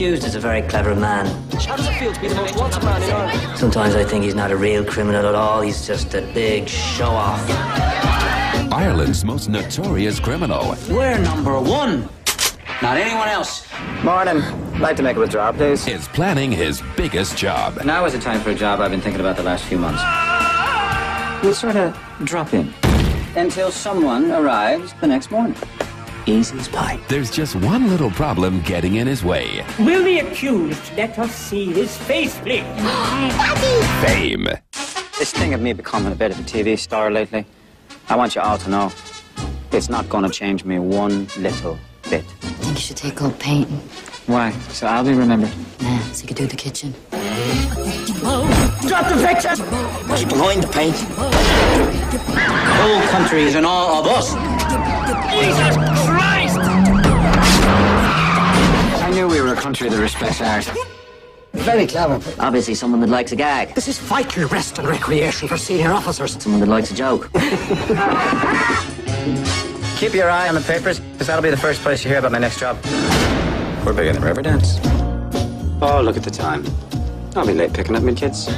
accused is a very clever man. How does it feel to be the most wanted man in Ireland? Sometimes I think he's not a real criminal at all. He's just a big show off. Ireland's most notorious criminal. We're number one. Not anyone else. Morning. Like to make a withdrawal, please. Is planning his biggest job. Now is the time for a job I've been thinking about the last few months. We'll sort of drop in until someone arrives the next morning. Easy as pie. There's just one little problem getting in his way. Will the accused let us see his face, please? Fame. This thing of me becoming a bit of a TV star lately, I want you all to know it's not going to change me one little bit. I think you should take up painting. Why? So I'll be remembered. Nah, so you could do the kitchen. Drop the picture! Keep behind the paint. The whole country is in awe of us. Jesus Christ! I knew we were a country that respects art. Very clever. Obviously, someone that likes a gag. This is vital rest and recreation for senior officers. Someone that likes a joke. Keep your eye on the papers, because that'll be the first place you hear about my next job. We're big in the river dance. Oh, look at the time. I'll be late picking up my kids.